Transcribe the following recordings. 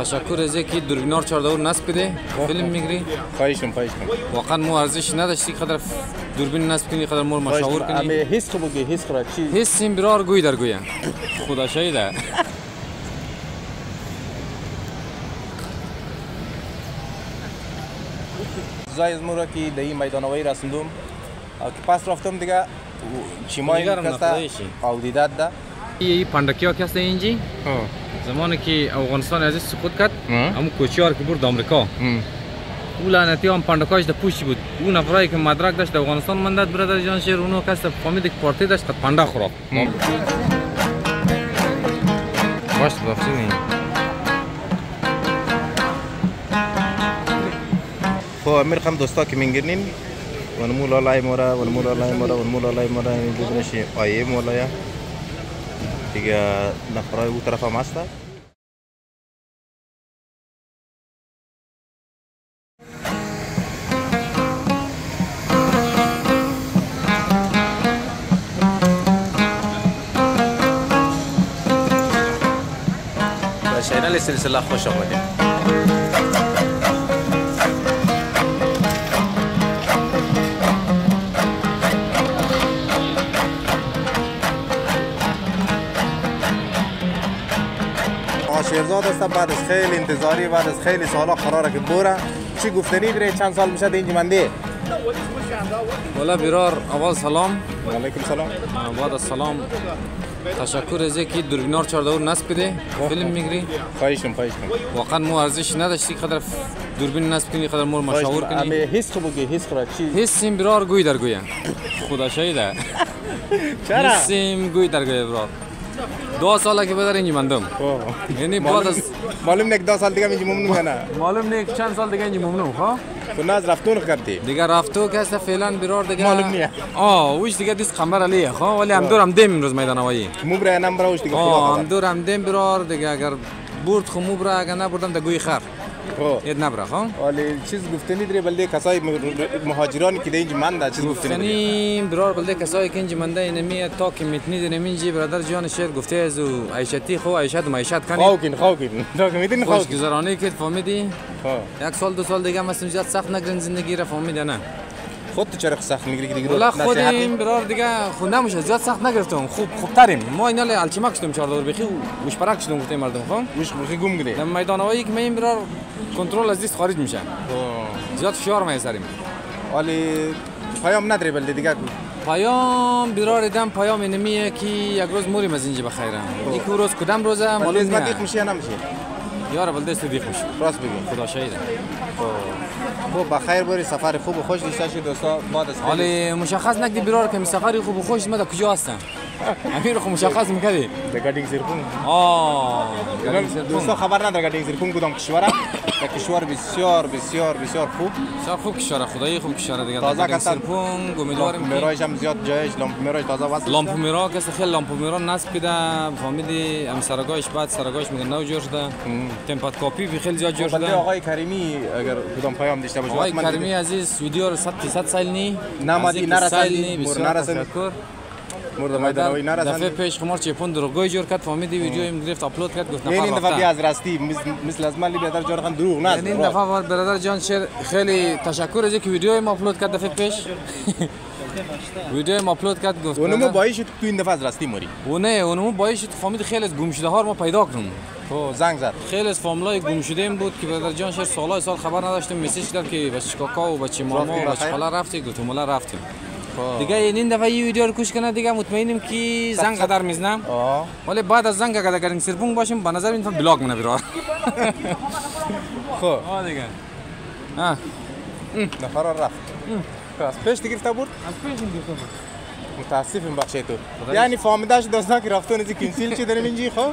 تشکر از اینکه دوربینار 14 نصب بده فیلم می‌گیری؟ خواهش کنم خواهش کنم. واقعا مو ارزش نداشتی قدر دوربین نصب کنی قدر خواهش مشاور. کنی. امی حس خوب بگی حس خورا چی؟ حسیم برار گوی در گویم خدا شایده زای از مورا که در این میدانوایی رسندم او که پس رفتم دیگه چیمای دیگرم کستا نخواهیشی. آودیدت ده ای پندکی ها کسی اینجی. زمانی که افغانستان از سقوط کرد. همون کوچیار که برد آمریکا. او لعنتی هم پندکاش در پوشی بود. اون نفرایی که مدرک داشت افغانستان مندد برادر جان شیر اونو کس فهمید که پارتی داشت پنده خورا. باش بافتی خب امیر خم دوستا که میگیرنین ونمو لالای مورا ونمو لالای مورا ونمو لالای مورا این بودنشی آیه مولایا tiga nafra ultra famasta شينا لي سلسله خوش ni. شیرزاد است بعد از خیلی انتظاری بعد از خیلی سالا قراره که بوره. چی گفتنی داره چند سال میشه اینجا منده والا برار اول سلام. علیکم سلام. بعد از سلام. تشکر از اینکه دوربینار 14 نصب بده. فیلم می‌گیری؟ خواهش کنم خواهش کنم واقعا مو ارزش نداشتی قدر دوربین نصب کنی قدر مور مشاور. کنی. امی حس خوب بگی حس خورا چی؟ حسیم برار گوی در گویم خدا شایده چرا؟ حسیم گوی در گوی برار دو ساله که بدر اینجا مندم یعنی بعد از معلوم نیک دو سال دیگه اینجا ممنون کنه معلوم نیست چند سال دیگه اینجا ممنون ها تو ناز رفتون کردی دیگه رفتو که است فعلا برار دیگه معلوم نیه. آه وش دیگه دیس خمر علیه ها ولی هم دور دیم امروز میدان هوایی مو برای نمبر اوش دیگه آه هم دور دیم برار دیگه اگر برد خو مو برا اگر نبردم در گوی خر ید نبره ها ولی چیز گفتنی داره بلده کسای مهاجرانی که در اینجا منده چیز گفتنی گفتنی برار بلده کسایی که اینجا منده اینمی تا که میتنی در اینجی برادر جان شیر گفته از او عیشتی خو عیشت و معیشت کنی خاکین خاکین تو که می‌دونی خوش خاکین گذرانی که فهمیدی. یک سال دو سال دیگه مثلا زیاد سخت نگرن زندگی را فهمیده نه خود تو چرا سخت می‌گیری که دیگه خودیم برار دیگه خود نمیشه زیاد سخت نگرفتم خوب خوبتریم ما اینا الچما کشتم چهار دور بخی وش پرک شدم گفتیم مردم خب وش بخی گم گیری در میدان هوایی که مییم برار کنترل از دیست خارج میشه. زیاد فشار میسریم ولی پیام نداری بلده دیگه پیام برار دم پیام اینمیه که یک روز موریم از اینجا بخیرم. یک روز کدام روزه؟ معلوم دیخ نیست. میشه یا نمیشه یار بلده است دیخ میشه راست بگی خدا شهیده خب. بخیر بری سفر خوب و خوش داشته دوستا. بعد از خیلی- حالی مشخص نکدی برار که سفری خوب و خوش ما در کجا هستن؟ امیر خو مشخص می‌کردی؟ در گادینگ زیرپون آه دوستا خبر نداره گادینگ زیرپون کدام کشوره یک کشور بسیار بسیار بسیار خوب. بسیار خوب کشاره خدایی خوب کشاره دیگه تازه. سرپونگ لامپ امیدواریم میرایش هم زیاد جایش لامپ میرایش تازه وصل لامپو میرا کسی خیلی لامپو میرا نصب کده فهمیدی هم سرگاهش بعد سرگاهش میگن نو جور شده. تمپات کاپی بی خیلی زیاد جور بلده شده. آقای کریمی اگر کدام پیام داشته باشه آقای کریمی عزیز ویدیو رو 100 درصد سایل نی. نمادی، از اینکه نرساندی، سایل نی، بسیار. تشکر. مورد میدانوی دفعه نرسند پیش خمار چپون دروغگوی جور کرد فهمیدی ویدیو ایم گرفت آپلود کرد گفت یعنی این نفر دفعه بیا از راستی مثل- از من بیادر جان خان دروغ نه. یعنی این دفعه برادر جان شیر خیلی تشکر از اینکه ویدیو ایم آپلود کرد دفعه پیش. ویدیو ایم آپلود کرد گفت اونمو برادر- بایی شد تو این دفعه از راستی موری و نه اونمو باعث شد فهمید خیلی از گم شده ها رو ما پیدا کنیم. تو زنگ زد. خیلی از فاملای گم شده این بود که برادر جان شیر سالای سال خبر نداشتیم مسیج کرد که بچه کاکا و بچه ماما و بچه؟ خاله رفتی گفتم رفتیم. خب. دیگه این دفعه این ویدیو رو کش کنه دیگه مطمئنیم که زنگ قدر می‌زنم ولی بعد از زنگ اگر اگر سرپونگ باشیم به نظر این بلاگ منه برار خب. آه دیگه. آه. نفر رفت. خب، از پیش گرفته بود؟ از پیش گفتم متاسفم بخشی تو. یعنی فهمیدهش دوستان که رفتون از کنسیل چی داریم اینجی خب؟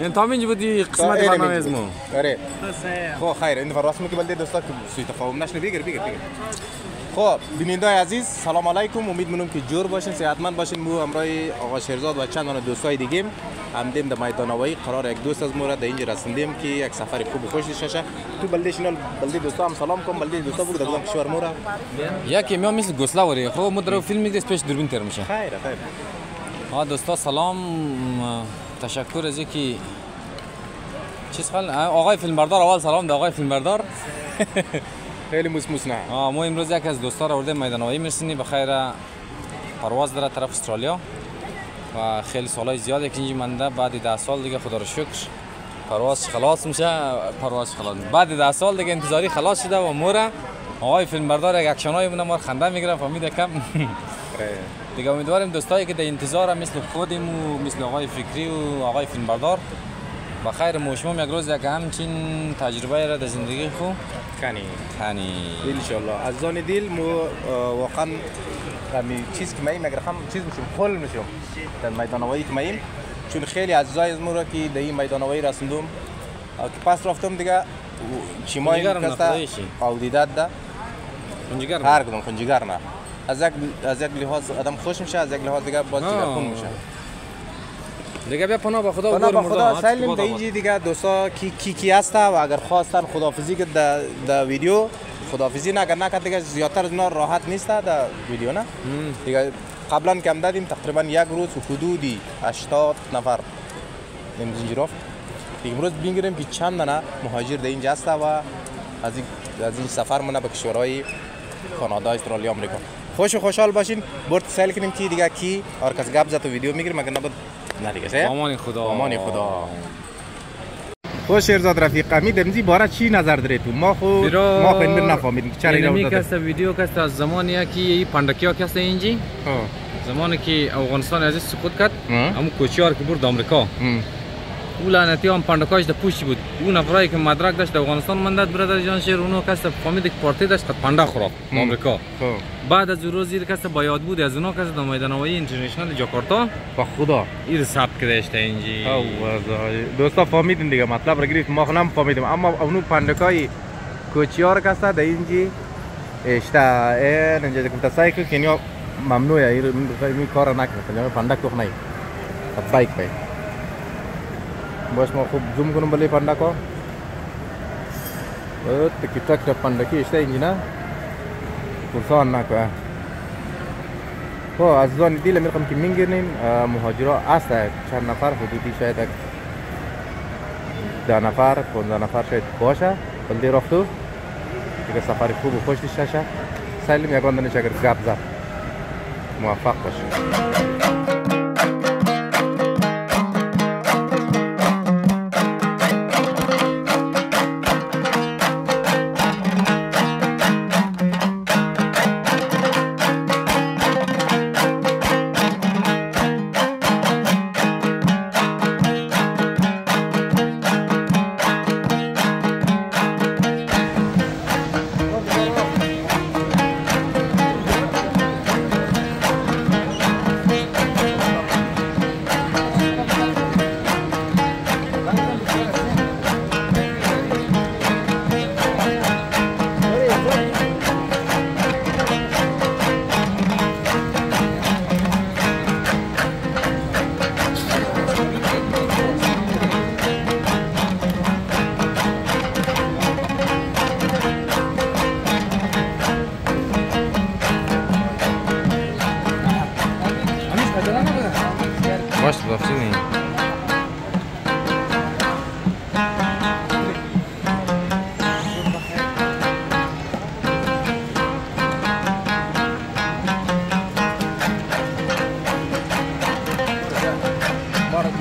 این تا اینجا بودی قسمت اینم برنامه اینجی. از مو آره خب خیر این دفعه راست میگه بلده دوستا که سوی تفاهم نشنه بگیر بگیر بگیر خب بیننده عزیز سلام علیکم امید منم که جور باشین صحتمند باشین مو همراه آقا شیرزاد و چند تا دوستای دیگه همدیم در میدان هوایی قرار یک دوست از مورد اینجا رسیدیم که یک سفر خوب و خوش داشته تو بلده شنال بلده دوستا هم سلام کن بلده دوستا بگو در کدام کشور مورا یکی میام مثل گسله وری خب ما در فیلم می‌گیره پیش دوربین تر میشه خیر خیر ها دوستا سلام تشکر از اینکه چیز خال آقای فیلمبردار اول سلام ده آقای فیلمبردار. خیلی موس موس نه ما امروز یک از دوستا را آورده میدان هوایی مرسینی به خیر پرواز داره طرف استرالیا. و خیلی سالای زیاده که اینجا منده. بعد ده سال دیگه خدا رو شکر. پرواز خلاص میشه. پرواز خلاص بعد ده سال دیگه انتظاری خلاص شده و موره آقای فیلمبردار یک اکشنای مونه ما خنده می‌گیره. فهمیده کم؟ دیگه امیدواریم دوستایی که در انتظار مثل خودیم و مثل آقای فکری و آقای فیلمبردار با خیر موشمم یک روز یک همچین تجربه را در زندگی خو. کنی. کنی. انشالله از زان دیل مو واقعا همی چیز که میم اگر هم چیز میشیم خل میشیم در میدان هوایی که میم چون خیلی عزیزای از مورا که در این میدان هوایی رسیدم که پس رفتم دیگه چیمای کنجگر هم کستا نخواهیشی. آودیدت ده کنجگر هر کدوم کنجگر نه. از یک از یک لحاظ آدم خوش میشه از یک لحاظ دیگه باز. جگرخون میشه. دیگه بیا پناه به خدا گور با خدا. سلیم در اینجا دیگه دوستا کی کی کی هسته و اگر خواستن خدافزی که در در ویدیو خدافزی نه اگر نکرد دیگه زیادتر از اینا راحت نیست در ویدیو نه؟ دیگه قبلا کم دادیم تقریبا یک روز و حدودی 80 نفر. این زنجیروف دیگه امروز بینگیریم که چند دانه مهاجر در اینجا هسته و از این از این سفر مونه به کشورهای کانادا استرالیا آمریکا. خوش و خوشحال باشین. برد سیل کنیم کی دیگه کی؟ اور کس گپ زد و ویدیو می‌گیریم اگر نبود؟ نه دیگه سه. امان خدا. امان خدا. خوش شیرزاد رفیق امید امزی باره چی نظر داری تو؟ ما خو برا ما خو این بر نفهمیدیم. چرا اینمی اینا کست ویدیو کست از زمانی که این پندکی ها کست اینجی زمانی که افغانستان عزیز سقوط کرد ها. همون کوچیار که برد آمریکا. او لعنتی هم پندکاش در پوشی بود اون نفرایی که مدرک داشت در افغانستان ماندد برادر جان شیر اونو کس فهمید که پارتی داشت پنده خورد هم. آمریکا بعد از او روز زیر کس با یاد بود از اونها کس در میدان هوایی اینترنشنال جاکارتا با خدا این ثبت کرده اشته اینجی دوستا فهمیدین دیگه مطلب را گرفت ما خو نم فهمیدیم اما اونو پندکای کوچیار کسا در اینجی اشتا این اینجا که سایکل کنیا ممنوعه این کار نکنه پندک تو نه بایک باش ما خوب زوم کنم بلی پندکا تکی تک پندکی اشتا اینجی نه پرسان نکه خب از زان دیل میرم که می‌گیرین مهاجرا است چند نفر حدودی شاید ده نفر 15 نفر شاید باشه بلدی رفتو دیگه سفر خوب و خوش دیشه سلیم یکان دانش اگر گپ زد موفق باشید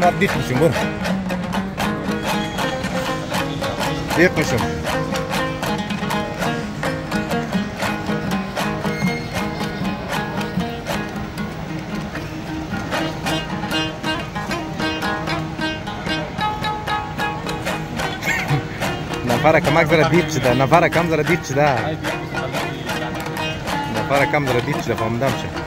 Наддихmişim bunu. Yıkmışım. Nafara камак заради дивчета, навара кам заради дивчета. Nafara кам заради дивчета, помдам че.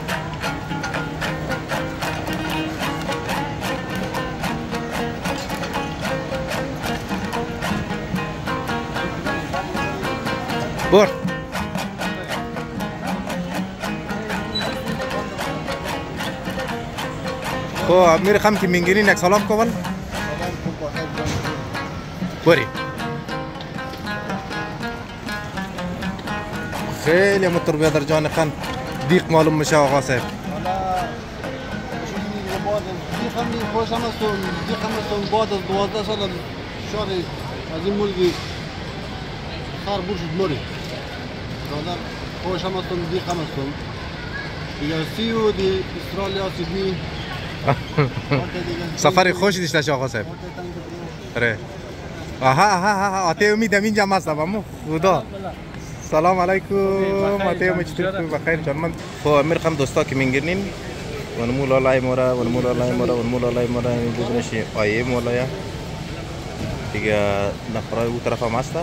بر خب میری خم که میگیرین یک سلام کن بری خیلی متر بیادر جان خان دیق معلوم میشه آقا صاحب حالا دی خمی خوشم است و دی خم است و بعد از دوازده سال فشار از این ملکی خر برشد موری برادر خوش هم هستم دیق هم هستم دیگه سی و دی استرالیا سیدنی. سفر خوشی داشته آقا صاحب. آره. آها آها آها آته امید همین جمع هست امو خدا. سلام علیکم. آته امید چطور بخیر جان. من خب میرخم دوستا که میگیرنین ونمو لالای مورا ونمو لالای مورا ونمو لالای مورا. این ببینشی آیه مولایا. دیگه نفرای او طرف هم هسته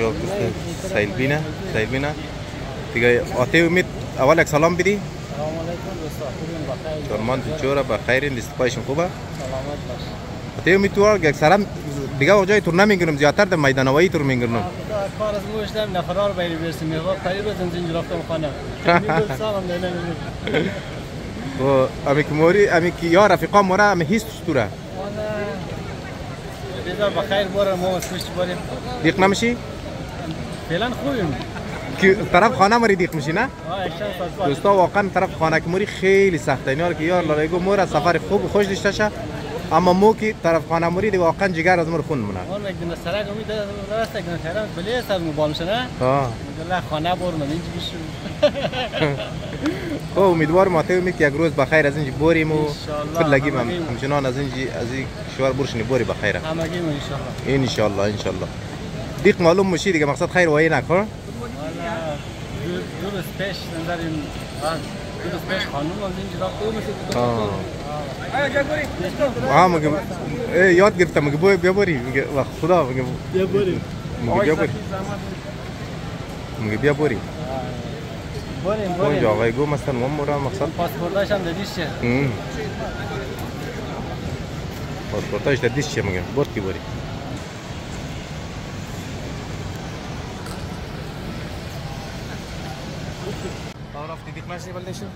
Yo, Sailbina, Sailbina. Tiga ote umid awalak salam bidi. Torman tujora bakhirin listipayşın kuba. Ote umid tuvar gak salam دیگه وجای تور نمیگیرم زیاتر در میدانوایی تور میگیرم کار از موش دم نفرار بیری برسیم میخواب قریب از اینجا رفتم خانه و امی که موری امی که یا رفیقا مورا امی هیست توره بذار بخیر باره ما از پشت باریم دیق نمیشی؟ فعلا خوبیم. که طرف خانه مری دیق میشی نه؟ دوستا واقعا طرف خانه که موری خیلی سخته. اینا که یار لایگو مورا سفر خوب و خوش داشته شه. اما مو که طرف خانه موری دی واقعا جگر از مور خون مونه. اون یک دونه سرک امید درست یک دونه خیرم بلی سر موبایل شنه آه. الله خانه بور من اینجا بشو. خب امیدوارم ما ته امید که یک روز بخیر از اینجا بریم و. خود لگیم هم. همچنان از اینجا از این کشور برشنی بری بخیره همگی ان شاء الله ان شاء الله دیق معلوم میشی دیگه؟ مقصد خیر والا دو دو روز پیش نظریم. دو روز پیش خانم از اینجا رفت او آه. مثل آه مگه ای یاد گرفتم مگه بیا بیا بری میگه واه خدا میگه بیا بریم میگه بیا بری میگه بیا بری بریم اونجا بریم آقای گو مثلا ما مرا مقصد پاسپورتاش هم دادیش چه هم. پاسپورتاش در دیش چه دیق ماشی بلدشو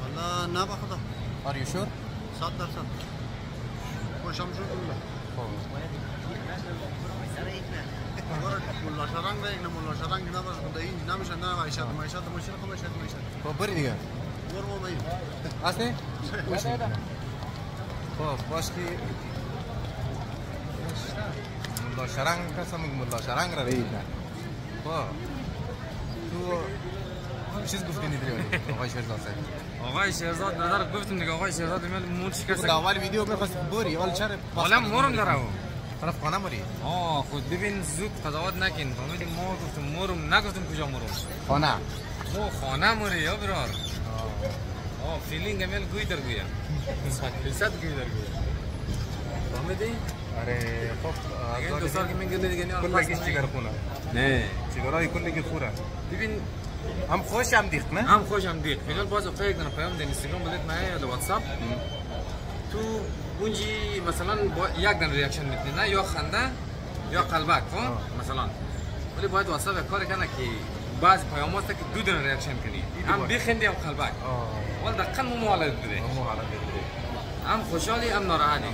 والا نه با خدا Are you sure? صد درصد خوش هم شد الله ملا شرنگ ده اینه ملا شرنگ نباش خدا این نمیشه نه معیشت معیشت ماشین خود معیشت معیشت خب بری دیگه بور ما بیم اصلی؟ خب باش که ملا شرنگ کسا ملا شرنگ را نه خب تو چیز گفتی نیدری آقای شهرزاد آقای شهرزاد برادر گفتم دیگه آقای شهرزاد میل مون شکست تو اول ویدیو می‌خواست بری اول چرا حالا مرم داره او طرف خانه مری آه خود ببین زود قضاوت نکن فهمیدی ما گفتم مرم نگفتم کجا مرم خانه ما خانه مری یا برار آه فیلینگ میل گوی در گویا فیصد گوی در گویا فهمیدی آره خب دیگه دو سال که من گلی دیگه کل لگیش چیگر خونه نه سیگارای کل لگی خوره ببین هم خوش هم دیخت نه؟ هم خوشم دید. فعلا باز افتاد یک دونه پیام در اینستاگرام بلد من یا واتساپ. تو اونجی مثلا با یک دونه reaction می‌تونی نه؟ یا خنده یا قلبک خب؟ مثلا. ولی باید واتساپ یک کار کنه که بعض پیام هست که دو دونه reaction کنی. هم بخندی هم قلبک. ولی دقیقا مو حالا دیگه هم خوشحالی هم ناراحتی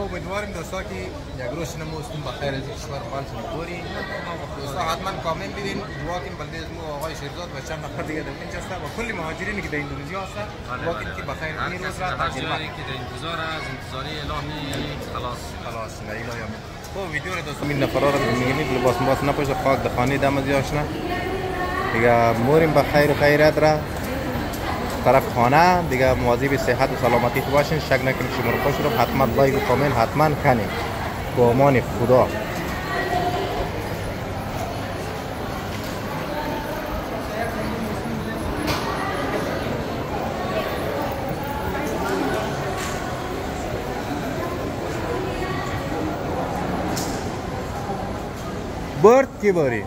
امیدواریم دوستا که یک روز شما استون بخیر از کشور خالص می‌بری دوستا حتما کامنت بدین دعا کنین بلده از مو آقای شیرزاد و چند نفر دیگه در اینجا هستن و کلی مهاجرینی که در اندونزیا هستن دعا کنین که بخیر این روز را تجربه که در انتظار از انتظاری الهی خلاص خلاص نه ایلا یا خب ویدیو را دوستا این نفرا را میگنید لباس ماس نپوشه خاک در خانه دم از یاشنا دیگه موریم بخیر و خیرات را طرف خانه دیگه مواظب صحت و سلامتی باشین. شک نکنید شما خوش رو. حتما لایک و کامنت حتما کنید با امان خدا. برد کی باری؟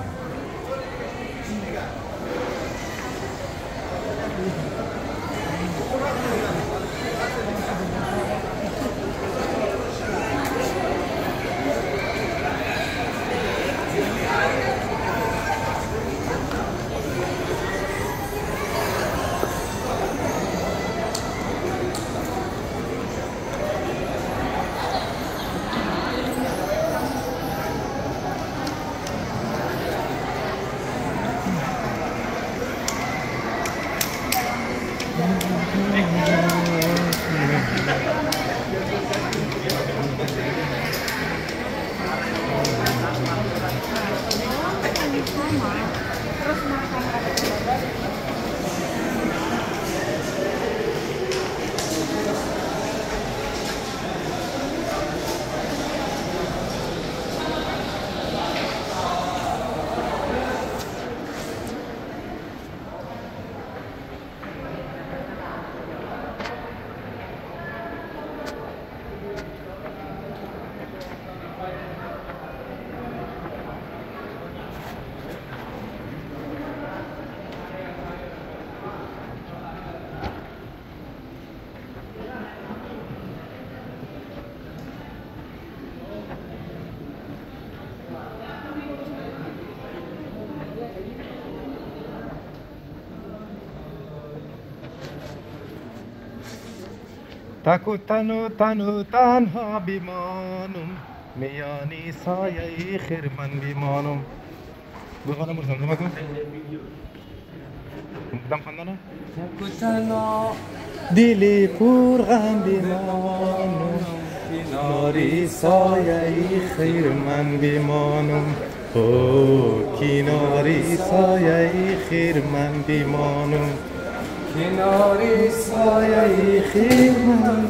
تک و تن و تن و تنها بیمانم میانی سایه خیرمن بیمانم بخوانم برسم زمه کن دم خواندنه دلی پر غم بیمانم کناری سایه خیر من بیمانم او کناری سایه خیر من بیمانم کناری سایه خیر من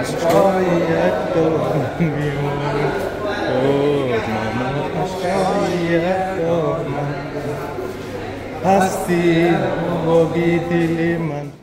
عشقای یک دارم بیمانم او ماما عشقای یک دارم هستی و بی دل من